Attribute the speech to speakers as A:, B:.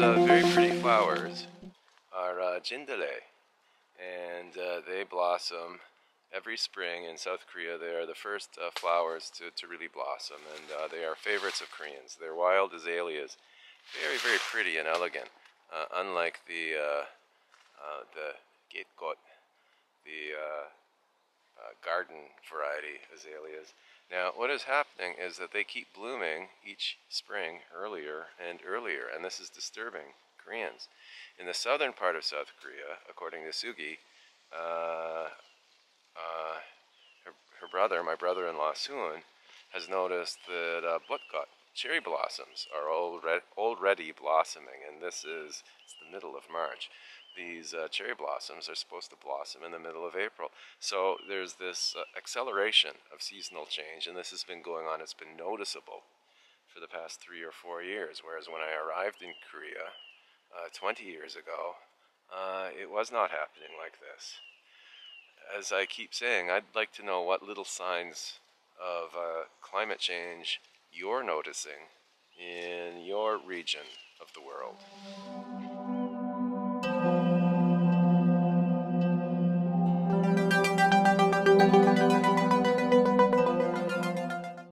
A: uh, very pretty flowers are uh, jindale, and uh, they blossom every spring in South Korea. They are the first uh, flowers to, to really blossom, and uh, they are favorites of Koreans. They're wild azaleas, very, very pretty and elegant, uh, unlike the, uh, the gatekot, the garden variety azaleas. Now, what is happening is that they keep blooming each spring earlier and earlier, and this is disturbing Koreans. In the southern part of South Korea, according to Sugi, uh, uh, her, her, brother, my brother-in-law Soon, has noticed that uh, cherry blossoms, are already blossoming, and this is the middle of March. These uh, cherry blossoms are supposed to blossom in the middle of April. So there's this uh, acceleration of seasonal change, and this has been going on. It's been noticeable for the past three or four years, whereas when I arrived in Korea uh, 20 years ago, uh, it was not happening like this as I keep saying, I'd like to know what little signs of uh, climate change you're noticing in your region of the world.